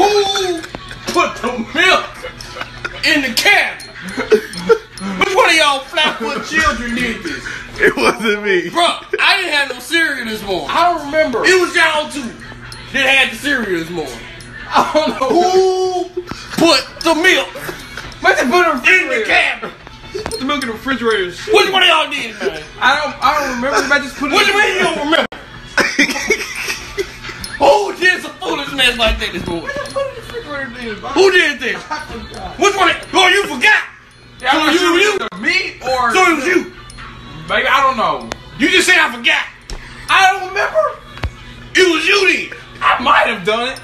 Who put the milk in the cabinet? Which one of y'all flatfoot children did this? It wasn't me. Bro, I didn't have no cereal this morning. I don't remember. It was y'all two that had the cereal this morning. I don't know. Who put the milk Let's just put it in the in the refrigerator. cabinet? Put the milk in the refrigerator. Which one of y'all did, man? I don't. I don't remember. I just put it. What in do you mean you don't remember? Who did some foolishness like that this morning? Who did this? Which one? Oh, you forgot. Yeah, So sure you- me or So it was you. Maybe I don't know. You just said I forgot. I don't remember. It was you then. I might have done it.